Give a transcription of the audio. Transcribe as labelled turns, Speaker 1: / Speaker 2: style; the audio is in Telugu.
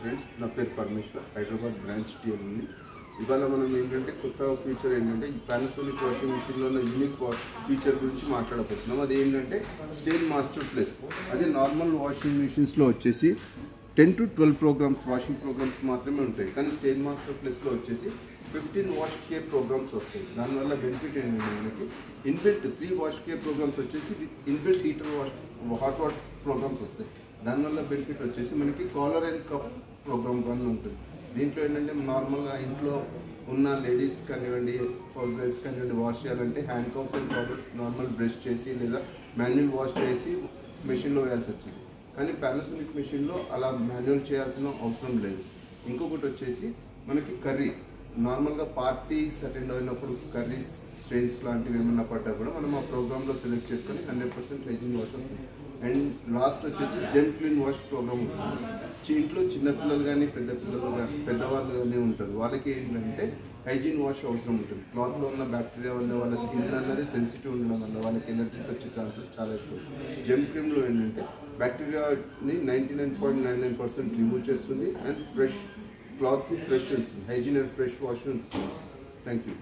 Speaker 1: ఫ్రెండ్స్ నా పేరు పరమేశ్వర్ హైదరాబాద్ బ్రాంచ్ టీఎల్ ఉంది ఇవాళ మనం ఏంటంటే కొత్త ఫీచర్ ఏంటంటే ఈ పానాసోనిక్ వాషింగ్ మిషన్లో ఉన్న యూనిక్ ఫీచర్ గురించి మాట్లాడబోతున్నాం. అది ఏంటంటే స్టేన్ మాస్టర్ ప్లస్ అదే నార్మల్ వాషింగ్ మిషన్స్లో వచ్చేసి ten to twelve programs washing programs మాత్రమే ఉంటాయి. కానీ స్టేన్ మాస్టర్ ప్లస్లో వచ్చేసి ఫిఫ్టీన్ వాష్ కేర్ ప్రోగ్రామ్స్ వస్తాయి. దానివల్ల బెనిఫిట్ ఏంటంటే మనకి? Inbuilt three wash care programs వచ్చేసి with inbuilt heater wash hot water programs వస్తాయి. దానివల్ల బెనిఫిట్ వచ్చేసి మనకి కాలర్ అండ్ కప్ ప్రోగ్రామ్ కానీ ఉంటుంది. దీంట్లో ఏంటంటే నార్మల్గా ఇంట్లో ఉన్న లేడీస్ కానివ్వండి గర్ల్స్ కానివ్వండి వాష్ చేయాలంటే hand cuffs and collars normal brush చేసి లేదా మాన్యువల్ వాష్ చేసి మెషిన్లో వేయాల్సి వచ్చింది. కానీ పానాసోనిక్ మెషిన్లో అలా మాన్యువల్ చేయాల్సిన అవసరం లేదు. ఇంకొకటి వచ్చేసి మనకి కర్రీ నార్మల్గా పార్టీస్ అటెండ్ అయినప్పుడు కర్రీస్ స్టేజ్ లాంటివి ఏమన్నా పడ్డా కూడా మనం ఆ ప్రోగ్రామ్లో సెలెక్ట్ చేసుకొని hundred percent hygiene wash and last వచ్చేసి జెన్ క్లీన్ వాష్ ప్రోగ్రామ్ ఉంటుంది ఇంట్లో చిన్నపిల్లలు కానీ పెద్ద పిల్లలు కానీ పెద్దవాళ్ళు కానీ ఉంటారు. వాళ్ళకి ఏంటంటే హైజీన్ వాష్ అవసరం ఉంటుంది. క్లాత్లో ఉన్న బ్యాక్టీరియా వల్ల వాళ్ళ స్కిన్ అన్నది సెన్సిటివ్ ఉండడం వల్ల వాళ్ళకి ఎలర్జీస్ వచ్చే ఛాన్సెస్ చాలా ఎక్కువ. జెమ్ క్రీమ్లో ఏంటంటే బ్యాక్టీరియాని ninety nine point nine nine percent remove చేస్తుంది. అండ్ ఫ్రెష్ క్లాత్ని ఫ్రెష్ ఉంచుతుంది హైజీన్ అండ్ ఫ్రెష్ వాష్ ఉంచుతుంది థ్యాంక్ యూ